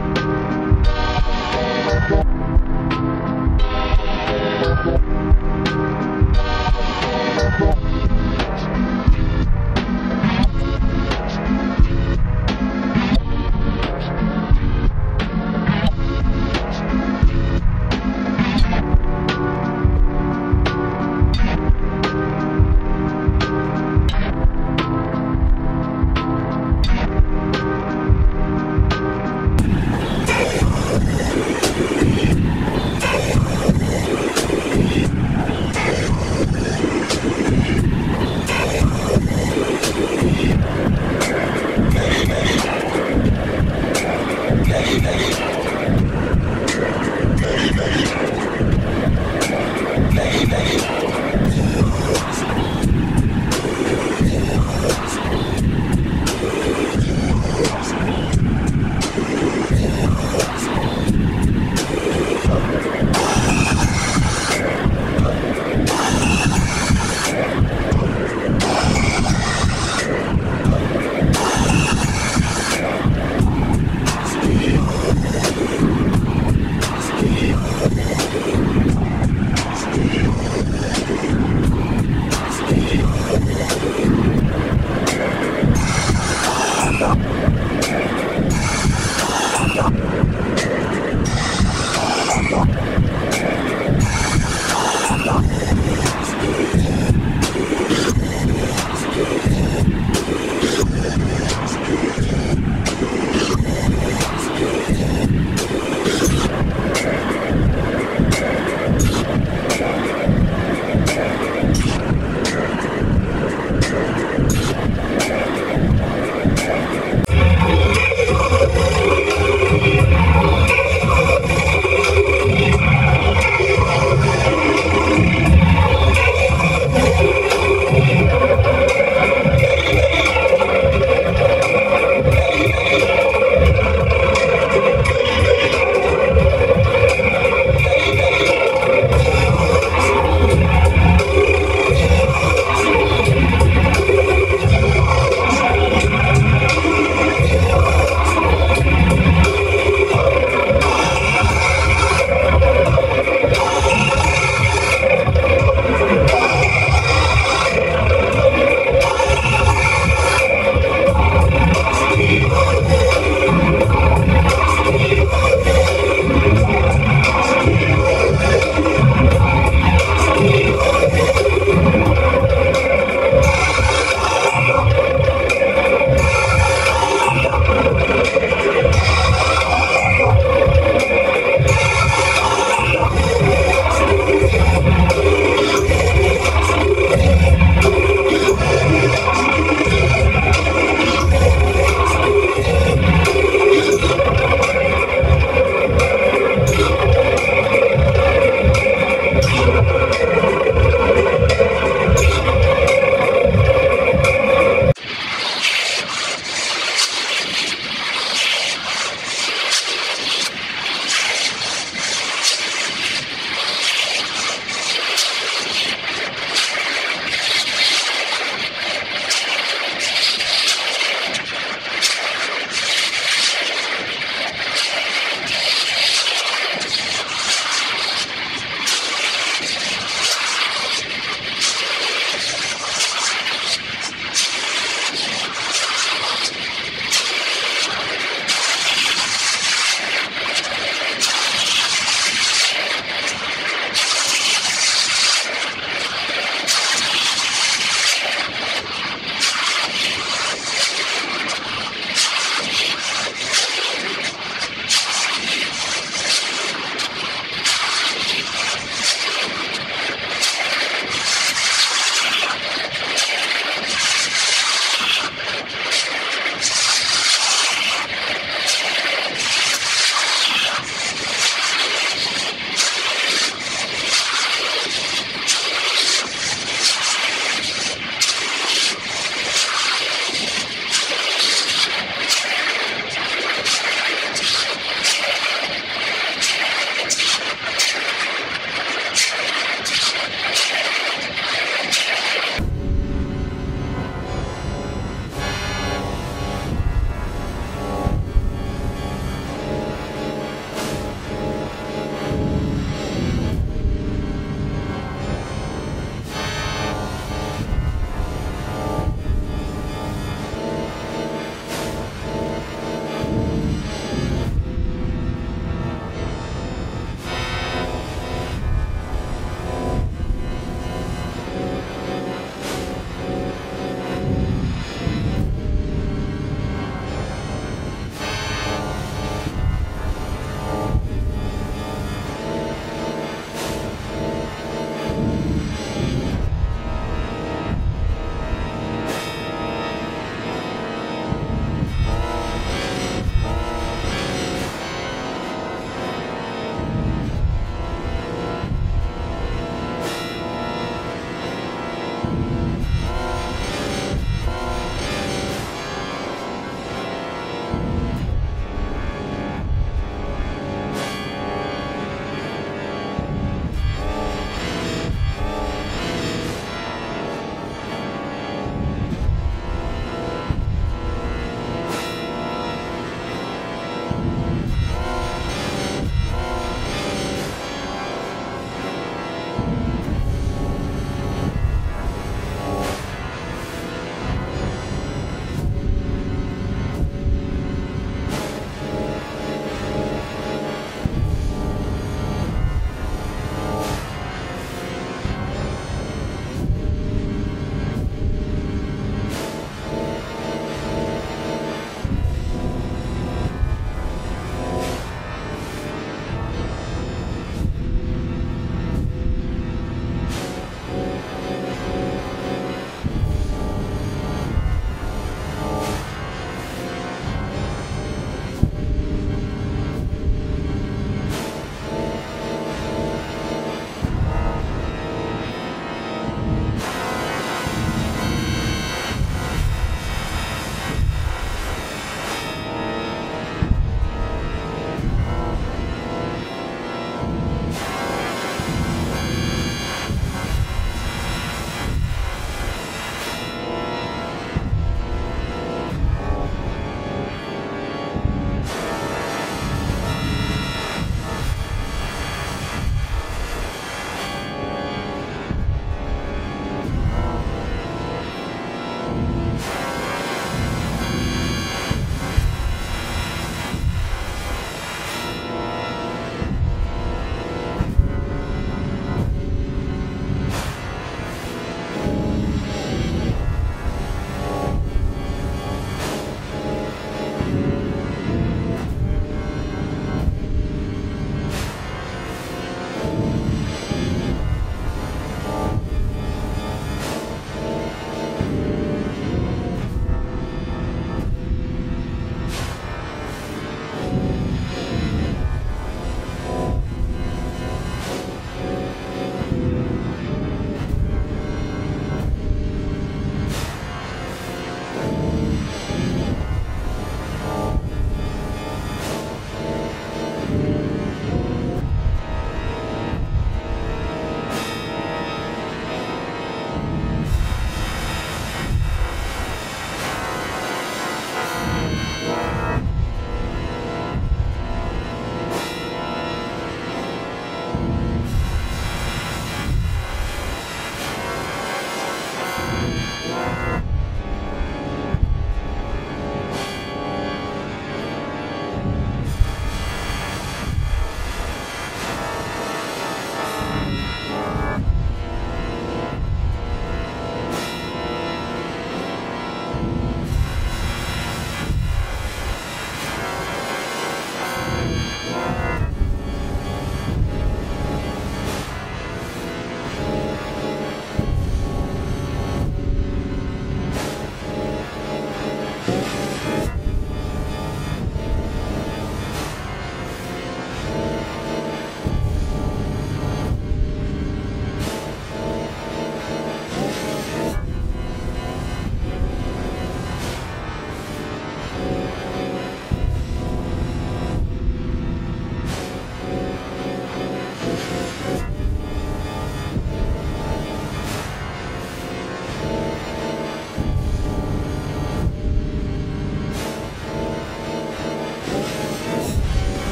you